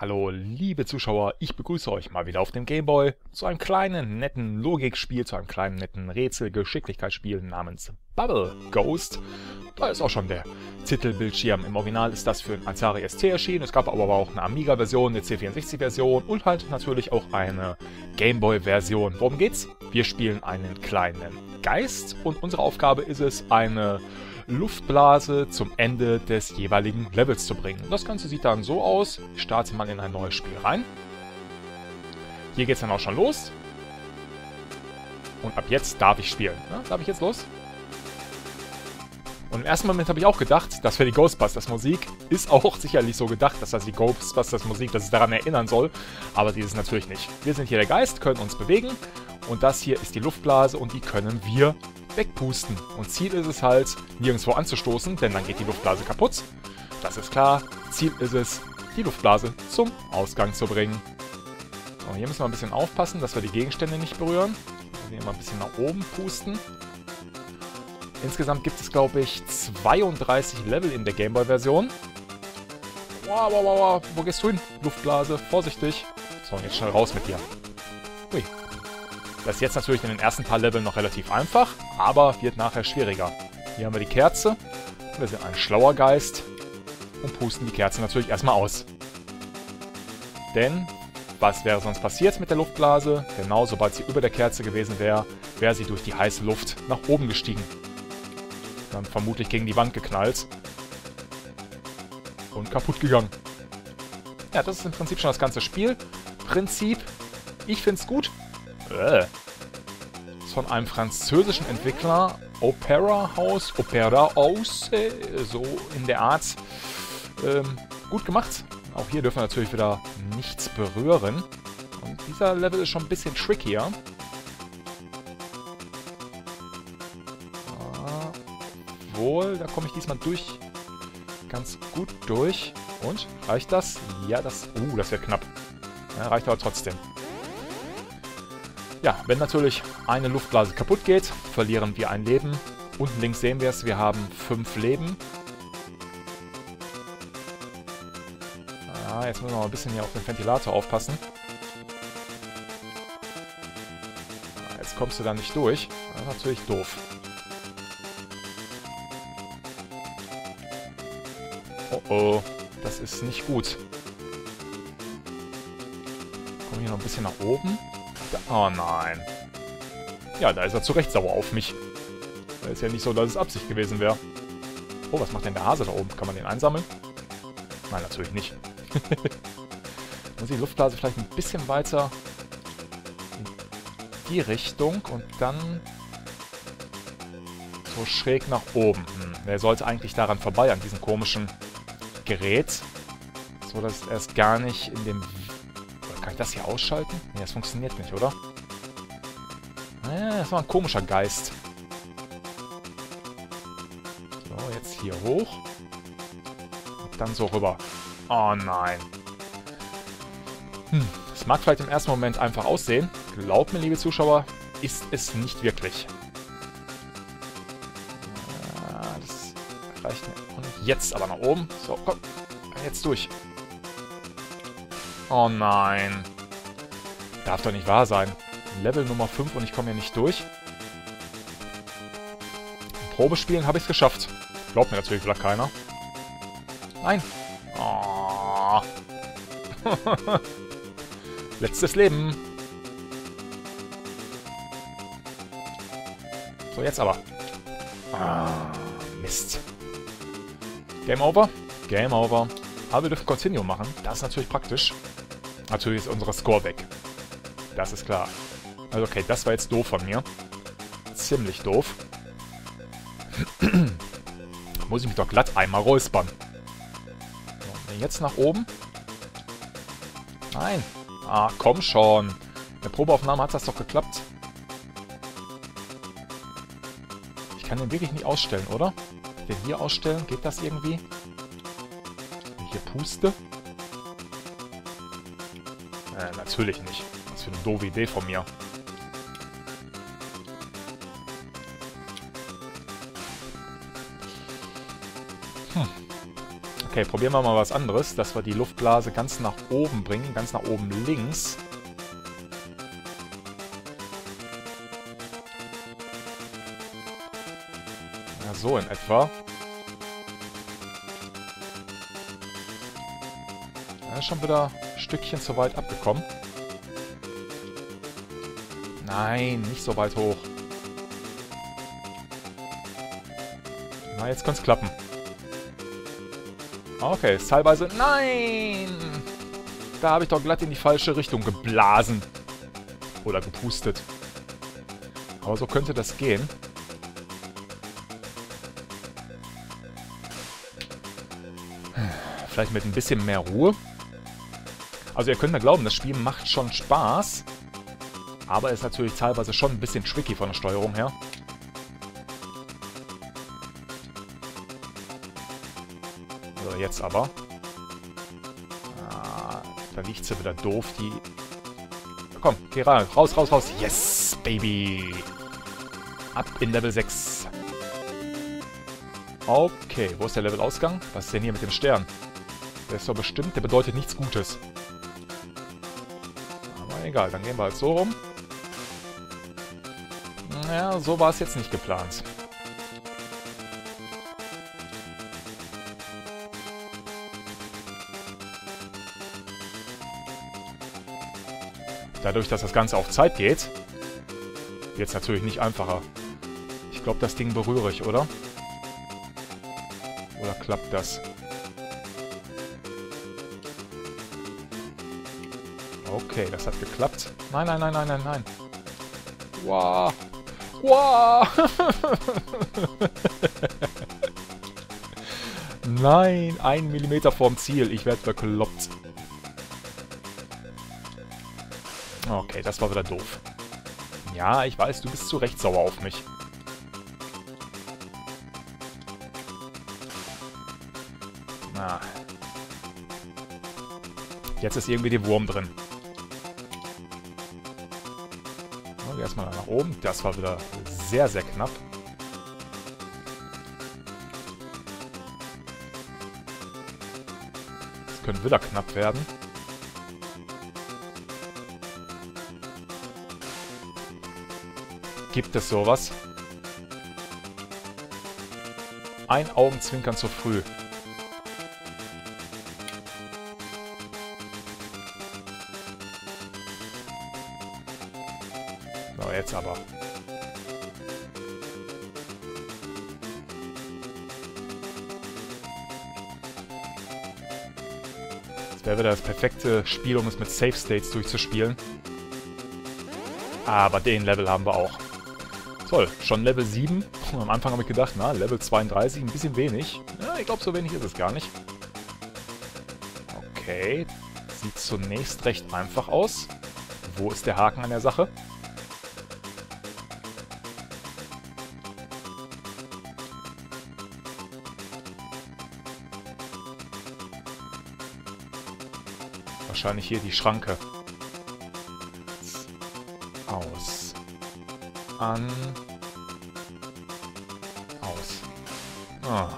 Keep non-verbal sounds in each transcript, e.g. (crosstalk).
Hallo, liebe Zuschauer, ich begrüße euch mal wieder auf dem Gameboy zu einem kleinen, netten Logikspiel, zu einem kleinen, netten Rätsel-Geschicklichkeitsspiel namens Bubble Ghost. Da ist auch schon der Titelbildschirm. Im Original ist das für ein Atari ST erschienen. Es gab aber auch eine Amiga-Version, eine C64-Version und halt natürlich auch eine Gameboy-Version. Worum geht's? Wir spielen einen kleinen Geist und unsere Aufgabe ist es, eine Luftblase zum Ende des jeweiligen Levels zu bringen. Das Ganze sieht dann so aus. Ich starte mal in ein neues Spiel rein. Hier geht es dann auch schon los. Und ab jetzt darf ich spielen. Ja, darf ich jetzt los? Und im ersten Moment habe ich auch gedacht, das wäre die Ghostbusters-Musik. Ist auch sicherlich so gedacht, dass das die Ghostbusters-Musik, dass es daran erinnern soll. Aber dieses natürlich nicht. Wir sind hier der Geist, können uns bewegen. Und das hier ist die Luftblase und die können wir wegpusten. Und Ziel ist es halt, nirgendwo anzustoßen, denn dann geht die Luftblase kaputt. Das ist klar. Ziel ist es, die Luftblase zum Ausgang zu bringen. So, hier müssen wir ein bisschen aufpassen, dass wir die Gegenstände nicht berühren. Wir hier mal ein bisschen nach oben pusten. Insgesamt gibt es, glaube ich, 32 Level in der Gameboy-Version. Wow, wow, wow, wow. Wo gehst du hin? Luftblase, vorsichtig. So, jetzt schnell raus mit dir. Ui, das ist jetzt natürlich in den ersten paar Leveln noch relativ einfach, aber wird nachher schwieriger. Hier haben wir die Kerze. Wir sind ein schlauer Geist und pusten die Kerze natürlich erstmal aus. Denn, was wäre sonst passiert mit der Luftblase? Genau, sobald sie über der Kerze gewesen wäre, wäre sie durch die heiße Luft nach oben gestiegen. Dann vermutlich gegen die Wand geknallt. Und kaputt gegangen. Ja, das ist im Prinzip schon das ganze Spiel. Prinzip, ich finde es gut. Äh. Ist von einem französischen Entwickler, Opera House, Opera House, äh, so in der Art. Ähm, gut gemacht. Auch hier dürfen wir natürlich wieder nichts berühren. Und dieser Level ist schon ein bisschen trickier. Wohl, da komme ich diesmal durch. Ganz gut durch. Und? Reicht das? Ja, das... Uh, das wird knapp. Ja, reicht aber trotzdem. Ja, wenn natürlich eine Luftblase kaputt geht, verlieren wir ein Leben. Unten links sehen wir es, wir haben fünf Leben. Ah, jetzt müssen wir mal ein bisschen hier auf den Ventilator aufpassen. Ah, jetzt kommst du da nicht durch. Das ist natürlich doof. Oh das ist nicht gut. Kommen hier noch ein bisschen nach oben. Oh nein. Ja, da ist er zu Recht sauer auf mich. Da ist ja nicht so, dass es Absicht gewesen wäre. Oh, was macht denn der Hase da oben? Kann man den einsammeln? Nein, natürlich nicht. (laughs) Muss die Luftblase vielleicht ein bisschen weiter in die Richtung und dann so schräg nach oben. Hm, der sollte eigentlich daran vorbei, an diesem komischen Gerät. So, dass es gar nicht in dem kann ich das hier ausschalten? Nee, das funktioniert nicht, oder? das war ein komischer Geist. So, jetzt hier hoch. Und dann so rüber. Oh nein. Hm, das mag vielleicht im ersten Moment einfach aussehen. Glaubt mir, liebe Zuschauer, ist es nicht wirklich. das reicht nicht. Jetzt aber nach oben. So, komm. Jetzt durch. Oh nein. Darf doch nicht wahr sein. Level Nummer 5 und ich komme hier nicht durch. Im Probespielen habe ich es geschafft. Glaubt mir natürlich vielleicht keiner. Nein. Oh. (laughs) Letztes Leben. So, jetzt aber. Ah, Mist. Game over? Game over. Aber wir dürfen Continue machen. Das ist natürlich praktisch. Natürlich ist unsere Score weg. Das ist klar. Also okay, das war jetzt doof von mir. Ziemlich doof. (clears throat) Muss ich mich doch glatt einmal räuspern. So, jetzt nach oben. Nein. Ah, komm schon. In der Probeaufnahme hat das doch geklappt. Ich kann den wirklich nicht ausstellen, oder? Den hier ausstellen? Geht das irgendwie? Hier puste? Äh, natürlich nicht. Was für eine doofe Idee von mir. Hm. Okay, probieren wir mal was anderes, dass wir die Luftblase ganz nach oben bringen, ganz nach oben links. Ja, so in etwa. Ja, ist schon wieder ein Stückchen zu weit abgekommen. Nein, nicht so weit hoch. Na, jetzt könnte es klappen. Okay, ist teilweise... Nein! Da habe ich doch glatt in die falsche Richtung geblasen. Oder gepustet. Aber so könnte das gehen. Vielleicht mit ein bisschen mehr Ruhe. Also ihr könnt mir glauben, das Spiel macht schon Spaß. Aber ist natürlich teilweise schon ein bisschen tricky von der Steuerung her. jetzt aber. Ah, da liegt sie wieder doof, die... Komm, geh rein. Raus, raus, raus. Yes, Baby. Ab in Level 6. Okay, wo ist der Levelausgang? Was ist denn hier mit dem Stern? Der ist doch bestimmt, der bedeutet nichts Gutes. Aber egal, dann gehen wir halt so rum. Naja, so war es jetzt nicht geplant. Dadurch, dass das Ganze auf Zeit geht, wird es natürlich nicht einfacher. Ich glaube, das Ding berühre ich, oder? Oder klappt das? Okay, das hat geklappt. Nein, nein, nein, nein, nein, nein. Wow. Wow. nein, ein Millimeter vorm Ziel. Ich werde bekloppt. Okay, das war wieder doof. Ja, ich weiß, du bist zu Recht sauer auf mich. Na. Jetzt ist irgendwie der Wurm drin. Erstmal nach oben. Das war wieder sehr, sehr knapp. Das könnte wieder knapp werden. Gibt es sowas? Ein Augenzwinkern zu früh. So, jetzt aber. Das wäre wieder das perfekte Spiel, um es mit Safe States durchzuspielen. Aber den Level haben wir auch. Toll, schon Level 7. Am Anfang habe ich gedacht, na, Level 32, ein bisschen wenig. Ja, ich glaube, so wenig ist es gar nicht. Okay, sieht zunächst recht einfach aus. Wo ist der Haken an der Sache? Wahrscheinlich hier die Schranke. Aus an... Aus. Oh.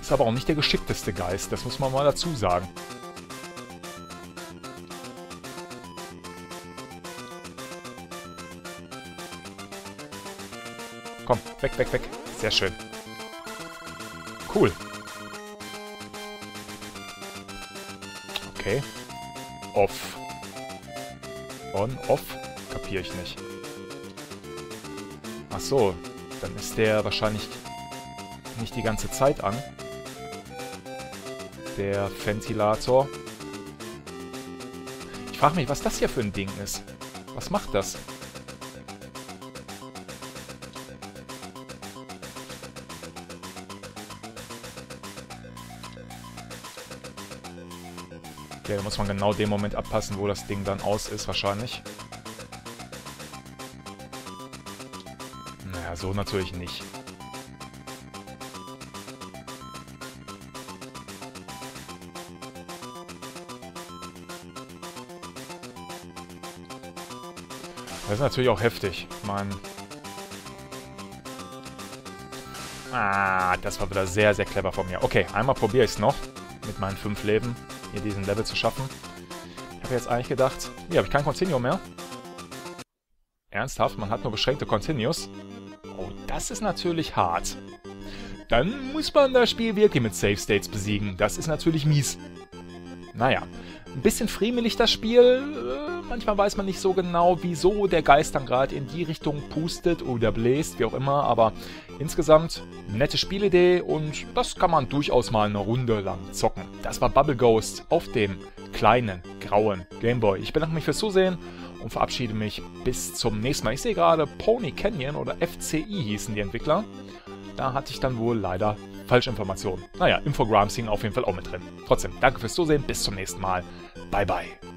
Ist aber auch nicht der geschickteste Geist, das muss man mal dazu sagen. Komm, weg, weg, weg. Sehr schön. Cool. Okay. Off. On, off? Kapiere ich nicht. Ach so, dann ist der wahrscheinlich nicht die ganze Zeit an. Der Ventilator. Ich frage mich, was das hier für ein Ding ist. Was macht das? Okay, da muss man genau den Moment abpassen, wo das Ding dann aus ist, wahrscheinlich. Naja, so natürlich nicht. Das ist natürlich auch heftig. Meine... Ah, das war wieder sehr, sehr clever von mir. Okay, einmal probiere ich es noch, mit meinen fünf Leben hier diesen Level zu schaffen. Ich habe jetzt eigentlich gedacht, hier habe ich kein Continuo mehr. Ernsthaft, man hat nur beschränkte Continues. Oh, das ist natürlich hart. Dann muss man das Spiel wirklich mit Safe States besiegen. Das ist natürlich mies. Naja, ein bisschen friemelig das Spiel. Äh, manchmal weiß man nicht so genau, wieso der Geist dann gerade in die Richtung pustet oder bläst, wie auch immer. Aber insgesamt nette Spielidee und das kann man durchaus mal eine Runde lang zocken. Das war Bubble Ghost auf dem kleinen, grauen Gameboy. Ich bedanke mich fürs Zusehen und verabschiede mich bis zum nächsten Mal. Ich sehe gerade Pony Canyon oder FCI hießen die Entwickler. Da hatte ich dann wohl leider Falschinformationen. Naja, Infogrames hingen auf jeden Fall auch mit drin. Trotzdem, danke fürs Zusehen, bis zum nächsten Mal. Bye bye.